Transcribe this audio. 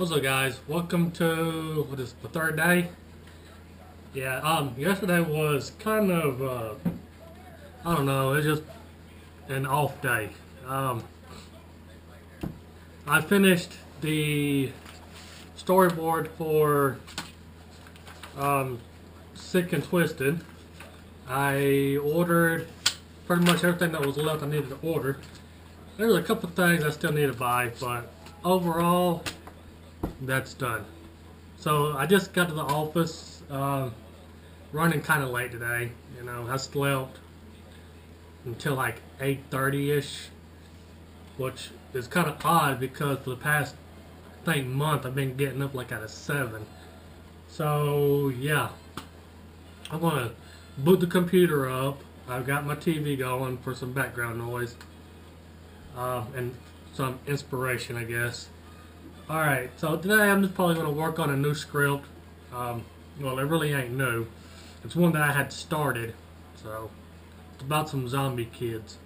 What's up, guys? Welcome to what is the third day? Yeah. Um. Yesterday was kind of uh. I don't know. It's just an off day. Um. I finished the storyboard for um, Sick and Twisted. I ordered pretty much everything that was left I needed to order. There's a couple things I still need to buy, but overall, that's done. So I just got to the office, uh, running kind of late today. You know, I slept until like 8.30ish, which is kind of odd because for the past, I think, month I've been getting up like at a 7. So, yeah. I'm going to boot the computer up. I've got my TV going for some background noise. Uh, and some inspiration, I guess. Alright, so today I'm just probably going to work on a new script. Um, well, it really ain't new. It's one that I had started. So, it's about some zombie kids.